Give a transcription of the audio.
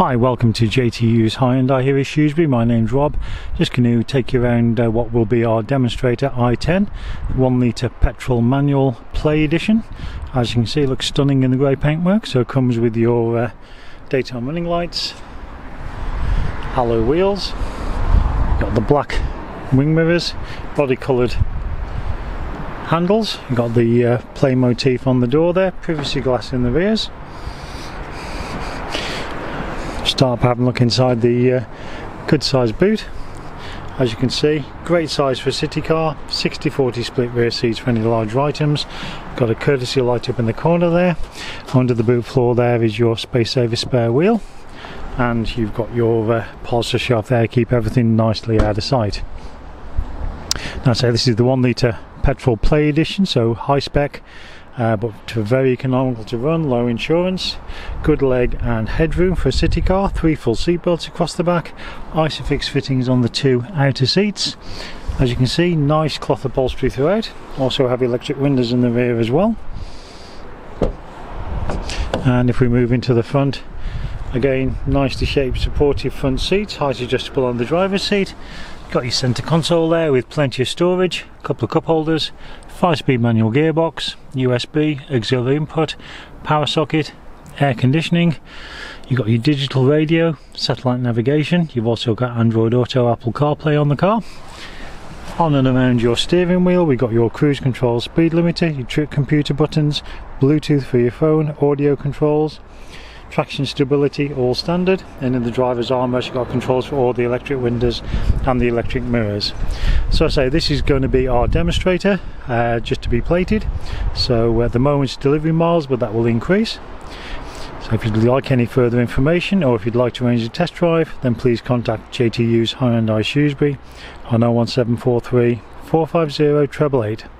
Hi, welcome to JT Hughes Hyundai here in Shrewsbury. My name's Rob. Just going to take you around uh, what will be our demonstrator i10, 1 litre petrol manual play edition. As you can see, it looks stunning in the grey paintwork. So it comes with your uh, daytime running lights, alloy wheels, got the black wing mirrors, body coloured handles. Got the uh, play motif on the door there, privacy glass in the rears start having a look inside the uh, good sized boot. As you can see great size for a city car 60-40 split rear seats for any large items. Got a courtesy light up in the corner there. Under the boot floor there is your space saver spare wheel. And you've got your uh, parcel shelf there. To keep everything nicely out of sight. Now say this is the one litre petrol play edition so high spec uh, but very economical to run, low insurance, good leg and headroom for a city car, three full seat belts across the back, Isofix fittings on the two outer seats. As you can see, nice cloth upholstery throughout, also have electric windows in the rear as well. And if we move into the front, again, nicely shaped supportive front seats, height adjustable on the driver's seat, Got your centre console there with plenty of storage, a couple of cup holders, 5 speed manual gearbox, USB, auxiliary input, power socket, air conditioning. You've got your digital radio, satellite navigation. You've also got Android Auto, Apple CarPlay on the car. On and around your steering wheel, we've got your cruise control speed limiter, your trip computer buttons, Bluetooth for your phone, audio controls, traction stability all standard. And in the driver's arm you've got controls for all the electric windows and the electric mirrors. So I say this is going to be our demonstrator uh, just to be plated. So at the moment it's delivery miles but that will increase. So if you'd like any further information or if you'd like to arrange a test drive then please contact JT Hughes Hyundai Shrewsbury on 01743 450 888